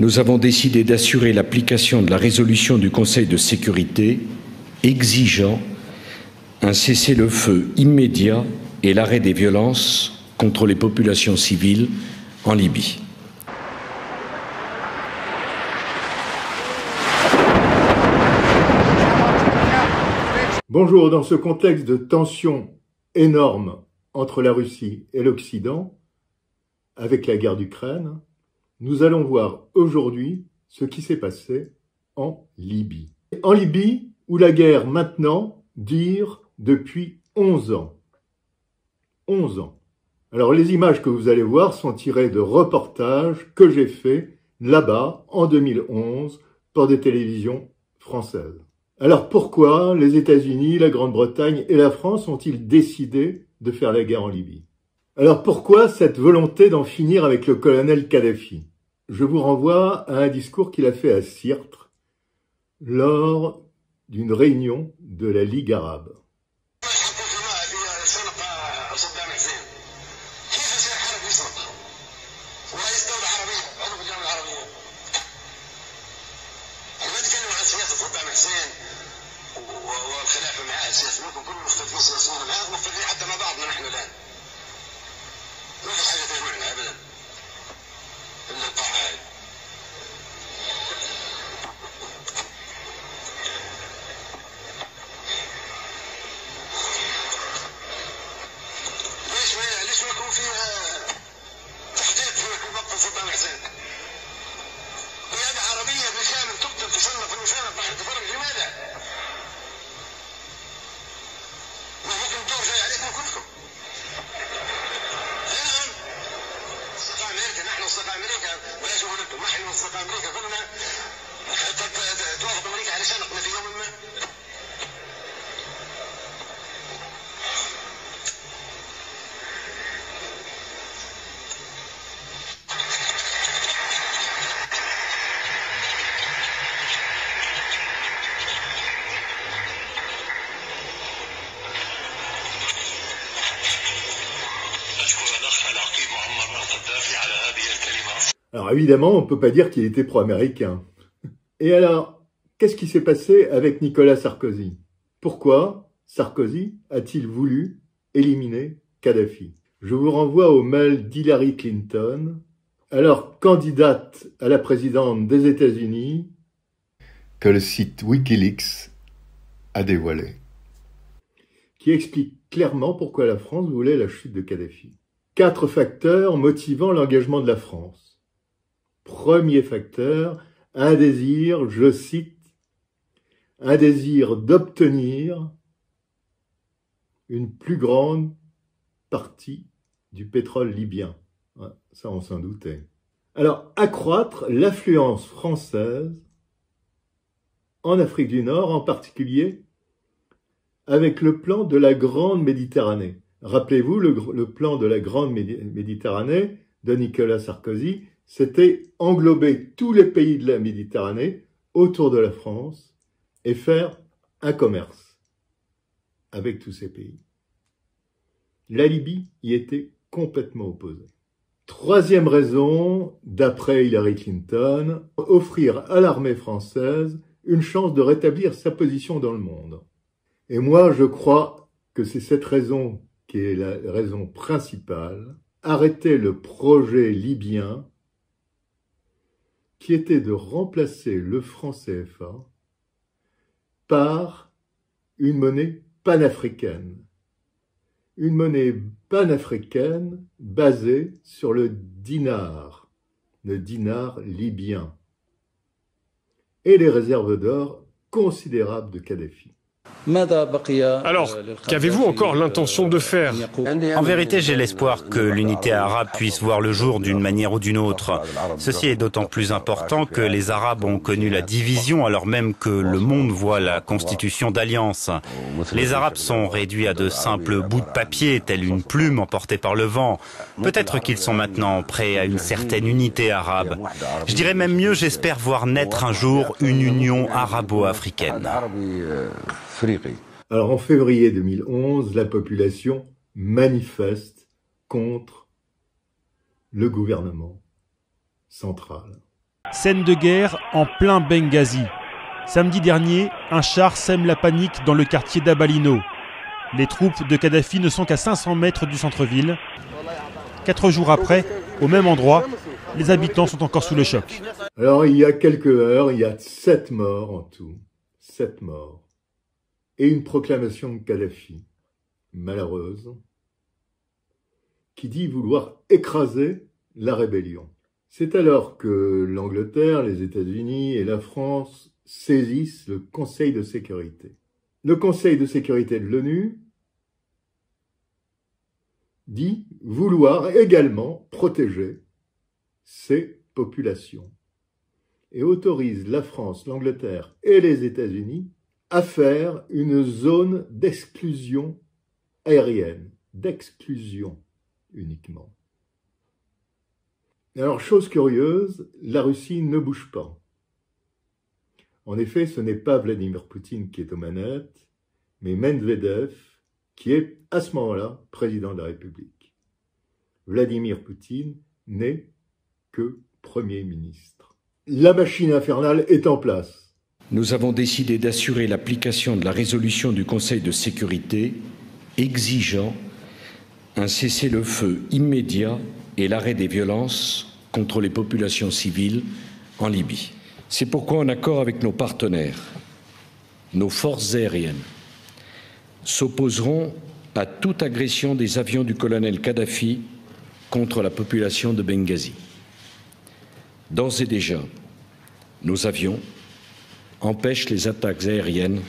nous avons décidé d'assurer l'application de la résolution du Conseil de sécurité exigeant un cessez-le-feu immédiat et l'arrêt des violences contre les populations civiles en Libye. Bonjour, dans ce contexte de tension énorme entre la Russie et l'Occident, avec la guerre d'Ukraine, nous allons voir aujourd'hui ce qui s'est passé en Libye. En Libye, où la guerre maintenant dure depuis 11 ans. 11 ans. Alors les images que vous allez voir sont tirées de reportages que j'ai faits là-bas en 2011 pour des télévisions françaises. Alors pourquoi les États-Unis, la Grande-Bretagne et la France ont-ils décidé de faire la guerre en Libye? Alors pourquoi cette volonté d'en finir avec le colonel Kadhafi? Je vous renvoie à un discours qu'il a fait à Sirtre lors d'une réunion de la Ligue arabe. Alors évidemment, on ne peut pas dire qu'il était pro-américain. Et alors, qu'est-ce qui s'est passé avec Nicolas Sarkozy? Pourquoi Sarkozy a-t-il voulu éliminer Kadhafi? Je vous renvoie au mail d'Hillary Clinton, alors candidate à la présidente des États-Unis, que le site Wikileaks a dévoilé, qui explique clairement pourquoi la France voulait la chute de Kadhafi. Quatre facteurs motivant l'engagement de la France. Premier facteur, un désir, je cite, un désir d'obtenir une plus grande partie du pétrole libyen. Ça, on s'en doutait. Alors, accroître l'affluence française en Afrique du Nord, en particulier avec le plan de la Grande Méditerranée. Rappelez-vous, le, le, plan de la Grande Méditerranée de Nicolas Sarkozy, c'était englober tous les pays de la Méditerranée autour de la France et faire un commerce avec tous ces pays. La Libye y était complètement opposée. Troisième raison, d'après Hillary Clinton, offrir à l'armée française une chance de rétablir sa position dans le monde. Et moi, je crois que c'est cette raison qui est la raison principale. Arrêter le projet libyen qui était de remplacer le franc CFA par une monnaie panafricaine. Une monnaie panafricaine basée sur le dinar, le dinar libyen, et les réserves d'or considérables de Kadhafi. Alors, qu'avez-vous encore l'intention de faire En vérité, j'ai l'espoir que l'unité arabe puisse voir le jour d'une manière ou d'une autre. Ceci est d'autant plus important que les Arabes ont connu la division alors même que le monde voit la constitution d'alliance. Les Arabes sont réduits à de simples bouts de papier, telle une plume emportée par le vent. Peut-être qu'ils sont maintenant prêts à une certaine unité arabe. Je dirais même mieux, j'espère voir naître un jour une union arabo-africaine. Alors en février 2011, la population manifeste contre le gouvernement central. Scène de guerre en plein Benghazi. Samedi dernier, un char sème la panique dans le quartier d'Abalino. Les troupes de Kadhafi ne sont qu'à 500 mètres du centre-ville. Quatre jours après, au même endroit, les habitants sont encore sous le choc. Alors il y a quelques heures, il y a sept morts en tout. Sept morts. Et une proclamation de Kadhafi, malheureuse, qui dit vouloir écraser la rébellion. C'est alors que l'Angleterre, les États-Unis et la France saisissent le Conseil de sécurité. Le Conseil de sécurité de l'ONU dit vouloir également protéger ces populations et autorise la France, l'Angleterre et les États-Unis à faire une zone d'exclusion aérienne, d'exclusion uniquement. Alors, chose curieuse, la Russie ne bouge pas. En effet, ce n'est pas Vladimir Poutine qui est aux manettes, mais Medvedev, qui est à ce moment-là président de la République. Vladimir Poutine n'est que Premier ministre. La machine infernale est en place. Nous avons décidé d'assurer l'application de la résolution du Conseil de sécurité exigeant un cessez-le-feu immédiat et l'arrêt des violences contre les populations civiles en Libye. C'est pourquoi, en accord avec nos partenaires, nos forces aériennes s'opposeront à toute agression des avions du colonel Kadhafi contre la population de Benghazi. D'ores et déjà, nos avions empêchent les attaques aériennes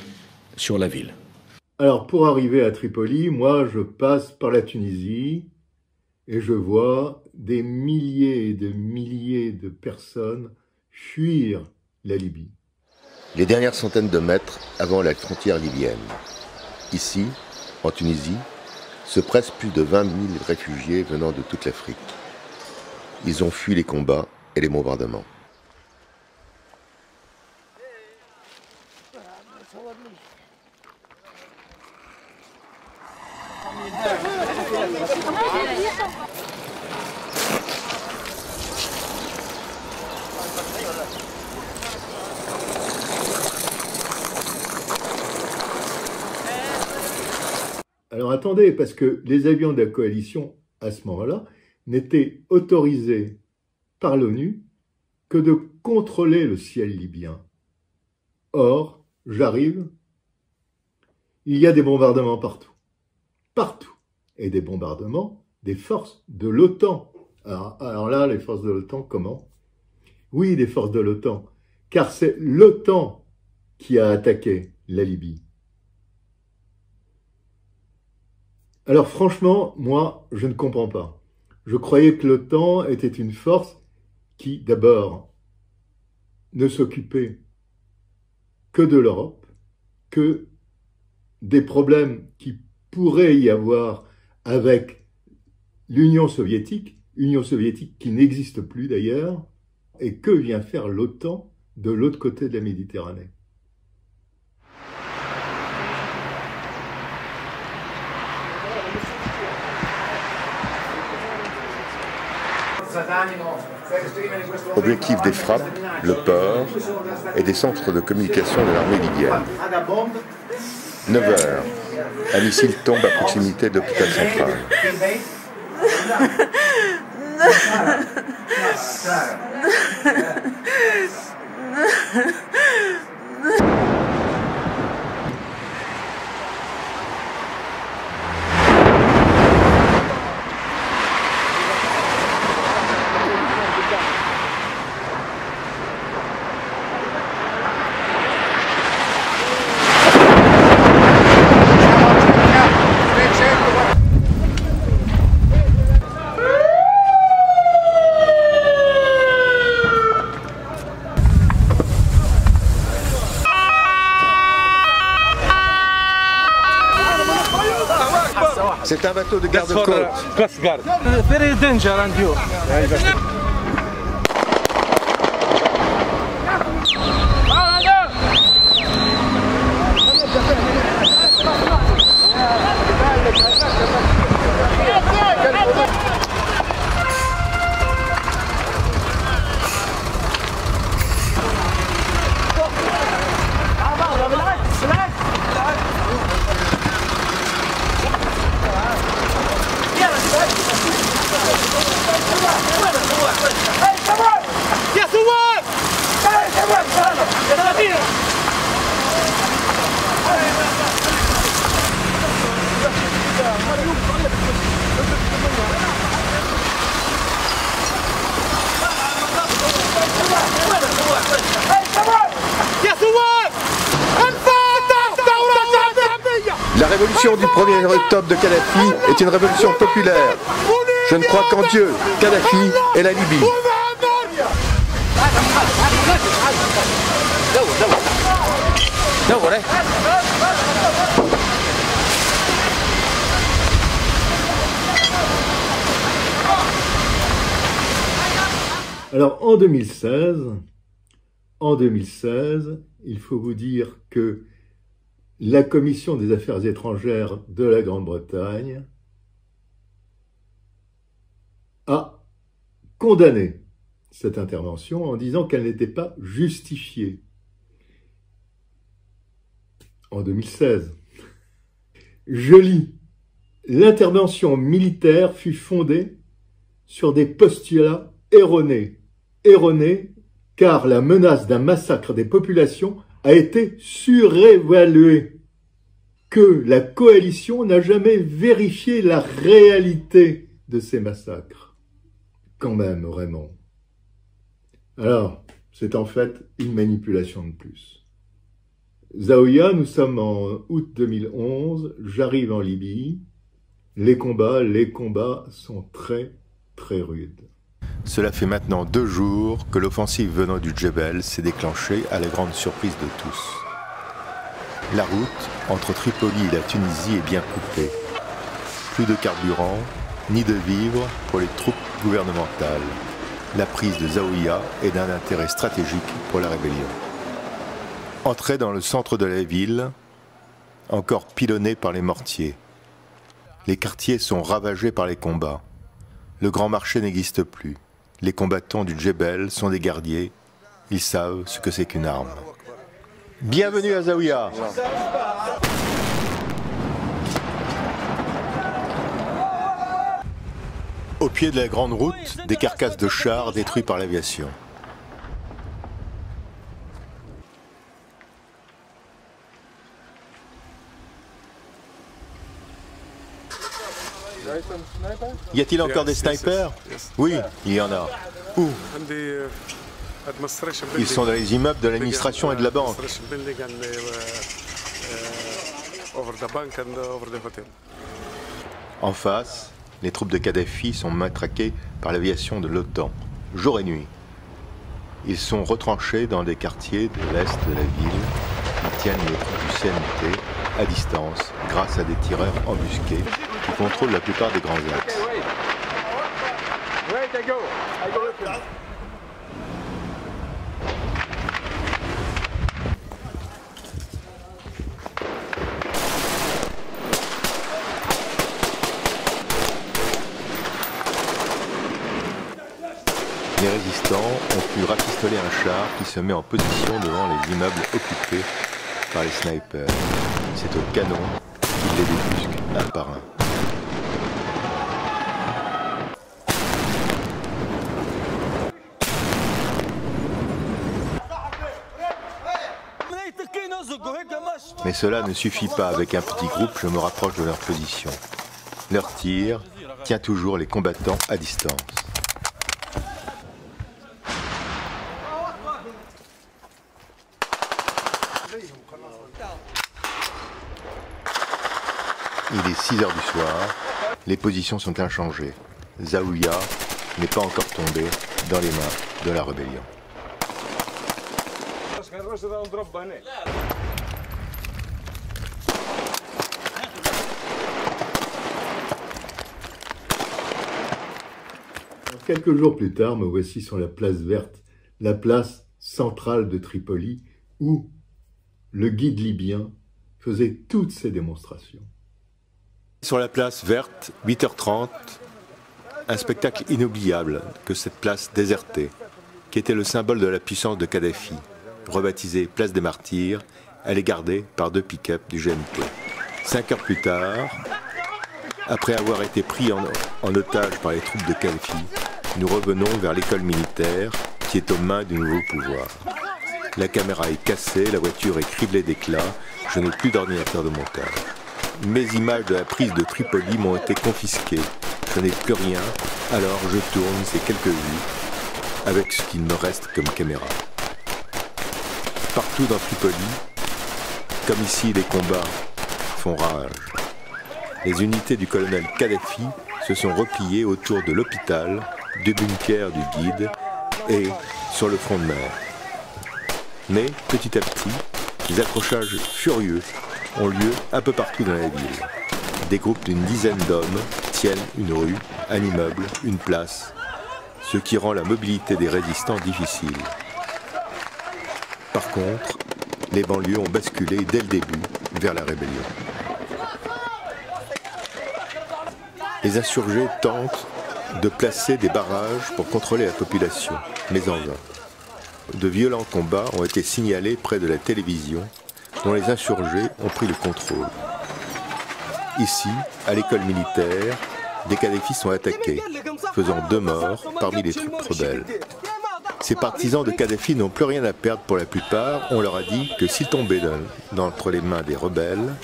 sur la ville. Alors pour arriver à Tripoli, moi je passe par la Tunisie, et je vois des milliers et de milliers de personnes fuir la Libye. Les dernières centaines de mètres avant la frontière libyenne. Ici, en Tunisie, se pressent plus de 20 000 réfugiés venant de toute l'Afrique. Ils ont fui les combats et les bombardements. Alors attendez, parce que les avions de la coalition, à ce moment-là, n'étaient autorisés par l'ONU que de contrôler le ciel libyen. Or, j'arrive, il y a des bombardements partout. Partout. Et des bombardements des forces de l'OTAN. Alors, là, les forces de l'OTAN, comment? Oui, des forces de l'OTAN. Car c'est l'OTAN qui a attaqué la Libye. Alors franchement, moi, je ne comprends pas. Je croyais que l'OTAN était une force qui, d'abord, ne s'occupait que de l'Europe, que des problèmes qui pourraient y avoir avec l'Union soviétique, Union soviétique qui n'existe plus d'ailleurs, et que vient faire l'OTAN de l'autre côté de la Méditerranée Objectif des frappes, le port et des centres de communication de l'armée libyenne. 9 heures. Un missile tombe à proximité de l'hôpital central. C'est un bateau de garde-côte. That's uh, coast guard. Very dangerous and you. Du 1er octobre de Kadhafi est une révolution populaire. Je ne crois qu'en Dieu, Kadhafi et la Libye. Alors en 2016, en 2016, il faut vous dire que la Commission des affaires étrangères de la Grande-Bretagne a condamné cette intervention en disant qu'elle n'était pas justifiée. En 2016, je lis, l'intervention militaire fut fondée sur des postulats erronés, erronés car la menace d'un massacre des populations a été surévaluée, que la coalition n'a jamais vérifié la réalité de ces massacres. Quand même, vraiment. Alors, c'est en fait une manipulation de plus. Zaouia, nous sommes en août 2011, j'arrive en Libye. Les combats, les combats sont très, très rudes. Cela fait maintenant deux jours que l'offensive venant du Djebel s'est déclenchée à la grande surprise de tous. La route entre Tripoli et la Tunisie est bien coupée. Plus de carburant, ni de vivres pour les troupes gouvernementales. La prise de Zaouia est d'un intérêt stratégique pour la rébellion. Entrée dans le centre de la ville, encore pilonné par les mortiers. Les quartiers sont ravagés par les combats. Le grand marché n'existe plus. Les combattants du Djebel sont des gardiers. Ils savent ce que c'est qu'une arme. Bienvenue à Zaouia. Au pied de la grande route, des carcasses de chars détruits par l'aviation. Y a-t-il encore des snipers Oui, il y en a. Où Ils sont dans les immeubles de l'administration et de la banque. En face, les troupes de Kadhafi sont matraquées par l'aviation de l'OTAN, jour et nuit. Ils sont retranchés dans des quartiers de l'est de la ville. Ils tiennent les troupes du CNT à distance grâce à des tireurs embusqués qui contrôlent la plupart des grands axes. Les résistants ont pu rapistoler un char qui se met en position devant les immeubles occupés par les snipers. C'est au canon qu'ils les débusquent un par un. Cela ne suffit pas. Avec un petit groupe, je me rapproche de leur position. Leur tir tient toujours les combattants à distance. Il est 6 heures du soir, les positions sont inchangées. Zaouia n'est pas encore tombé dans les mains de la rébellion. Quelques jours plus tard, me voici sur la place verte, la place centrale de Tripoli, où le guide libyen faisait toutes ses démonstrations. Sur la place verte, 8h30, un spectacle inoubliable que cette place désertée, qui était le symbole de la puissance de Kadhafi, rebaptisée place des martyrs, elle est gardée par deux pick-up du GNP. Cinq heures plus tard, après avoir été pris en, en otage par les troupes de Kadhafi, nous revenons vers l'école militaire qui est aux mains du nouveau pouvoir. La caméra est cassée, la voiture est criblée d'éclats, je n'ai plus d'ordinateur de montage. Mes images de la prise de Tripoli m'ont été confisquées. Je n'ai plus rien, alors je tourne ces quelques vues avec ce qu'il me reste comme caméra. Partout dans Tripoli, comme ici, les combats font rage. Les unités du colonel Kadhafi se sont repliées autour de l'hôpital, du bunker du guide et sur le front de mer. Mais petit à petit, des accrochages furieux ont lieu un peu partout dans la ville. Des groupes d'une dizaine d'hommes tiennent une rue, un immeuble, une place, ce qui rend la mobilité des résistants difficile. Par contre, les banlieues ont basculé dès le début vers la rébellion. Les insurgés tentent de placer des barrages pour contrôler la population, mais en vain. De violents combats ont été signalés près de la télévision, dont les insurgés ont pris le contrôle. Ici, à l'école militaire, des Kadhafi sont attaqués, faisant deux morts parmi les troupes rebelles. Ces partisans de Kadhafi n'ont plus rien à perdre pour la plupart. On leur a dit que s'ils tombaient entre les mains des rebelles,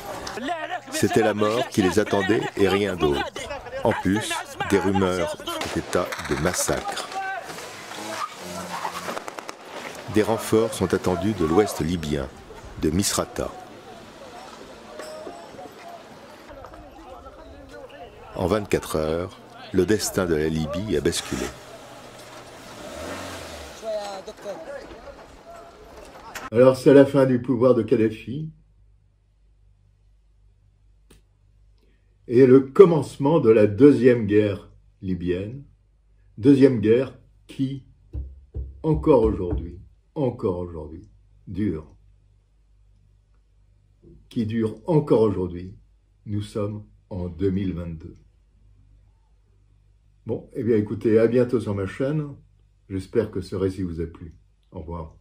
c'était la mort qui les attendait et rien d'autre. En plus, des rumeurs font état de massacre. Des renforts sont attendus de l'ouest libyen, de Misrata. En 24 heures, le destin de la Libye a basculé. Alors c'est la fin du pouvoir de Kadhafi et le commencement de la deuxième guerre libyenne, deuxième guerre qui, encore aujourd'hui, encore aujourd'hui, dure, qui dure encore aujourd'hui. Nous sommes en 2022. Bon, eh bien écoutez, à bientôt sur ma chaîne. J'espère que ce récit vous a plu. Au revoir.